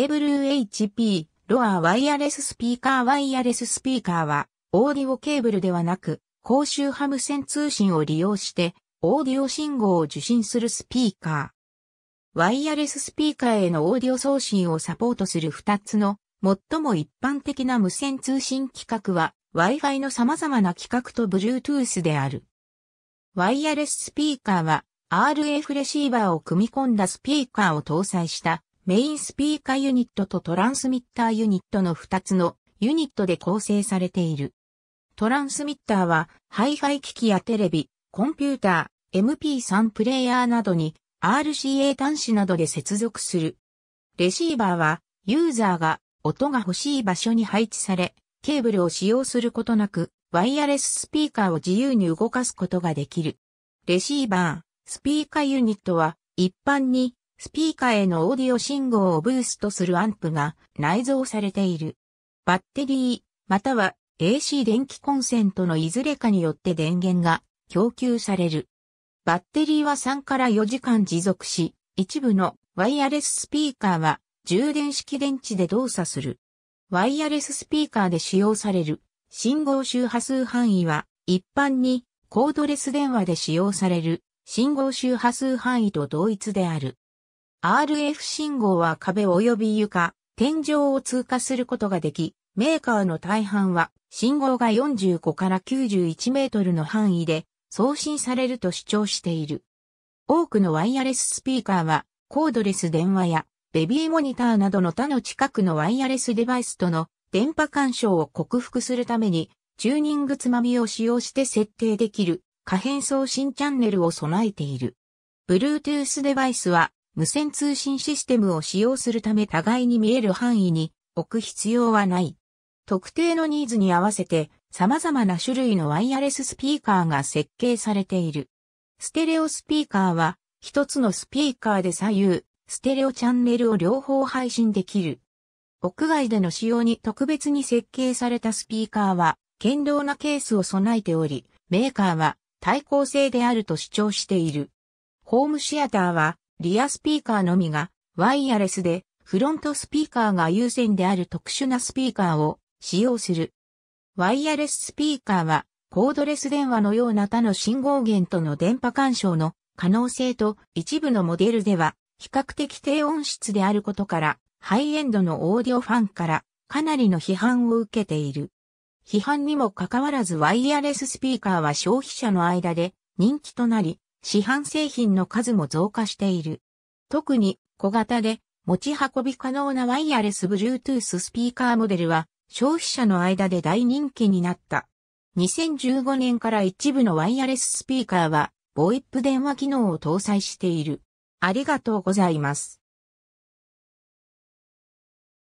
エブルー HP ロアワイヤレススピーカーワイヤレススピーカーはオーディオケーブルではなく高周波無線通信を利用してオーディオ信号を受信するスピーカー。ワイヤレススピーカーへのオーディオ送信をサポートする2つの最も一般的な無線通信規格は Wi-Fi の様々な規格と Bluetooth である。ワイヤレススピーカーは RF レシーバーを組み込んだスピーカーを搭載したメインスピーカーユニットとトランスミッターユニットの2つのユニットで構成されている。トランスミッターはハイファイ機器やテレビ、コンピューター、MP3 プレイヤーなどに RCA 端子などで接続する。レシーバーはユーザーが音が欲しい場所に配置され、ケーブルを使用することなく、ワイヤレススピーカーを自由に動かすことができる。レシーバー、スピーカーユニットは、一般に、スピーカーへのオーディオ信号をブーストするアンプが内蔵されている。バッテリー、または AC 電気コンセントのいずれかによって電源が供給される。バッテリーは3から4時間持続し、一部のワイヤレススピーカーは充電式電池で動作する。ワイヤレススピーカーで使用される信号周波数範囲は一般にコードレス電話で使用される信号周波数範囲と同一である。RF 信号は壁及び床、天井を通過することができ、メーカーの大半は信号が45から91メートルの範囲で送信されると主張している。多くのワイヤレススピーカーはコードレス電話やベビーモニターなどの他の近くのワイヤレスデバイスとの電波干渉を克服するために、チューニングつまみを使用して設定できる可変送信チャンネルを備えている。Bluetooth デバイスは無線通信システムを使用するため互いに見える範囲に置く必要はない。特定のニーズに合わせて様々な種類のワイヤレススピーカーが設計されている。ステレオスピーカーは一つのスピーカーで左右、ステレオチャンネルを両方配信できる。屋外での使用に特別に設計されたスピーカーは、堅牢なケースを備えており、メーカーは対抗性であると主張している。ホームシアターは、リアスピーカーのみが、ワイヤレスで、フロントスピーカーが優先である特殊なスピーカーを使用する。ワイヤレススピーカーは、コードレス電話のような他の信号源との電波干渉の可能性と一部のモデルでは比較的低音質であることから、ハイエンドのオーディオファンからかなりの批判を受けている。批判にもかかわらずワイヤレススピーカーは消費者の間で人気となり、市販製品の数も増加している。特に小型で持ち運び可能なワイヤレス Bluetooth スピーカーモデルは消費者の間で大人気になった。2015年から一部のワイヤレススピーカーは、ボイップ電話機能を搭載している。ありがとうございます。